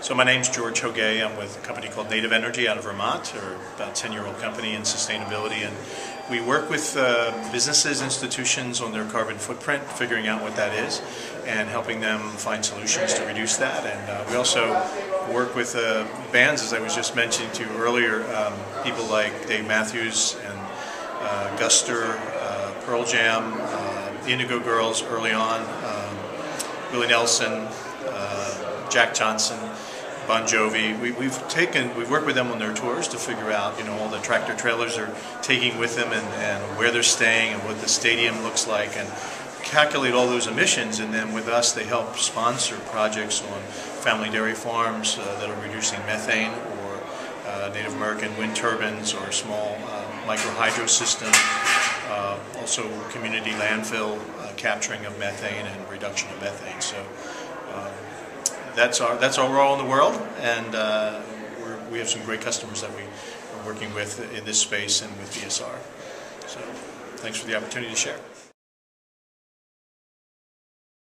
So my name's George Hoguet. I'm with a company called Native Energy out of Vermont, or about 10-year-old company in sustainability, and we work with uh, businesses, institutions on their carbon footprint, figuring out what that is, and helping them find solutions to reduce that. And uh, we also work with uh, bands, as I was just mentioning to you earlier, um, people like Dave Matthews and uh, Guster, uh, Pearl Jam, uh, Indigo Girls early on, um, Willie Nelson, Jack Johnson, Bon Jovi. We, have taken, we've worked with them on their tours to figure out, you know, all the tractor trailers they're taking with them and, and where they're staying and what the stadium looks like and calculate all those emissions. And then with us, they help sponsor projects on family dairy farms uh, that are reducing methane or uh, Native American wind turbines or small uh, micro hydro systems. Uh, also community landfill uh, capturing of methane and reduction of methane. So that's our that's our role in the world, and uh, we have some great customers that we are working with in this space and with BSR. So, thanks for the opportunity to share.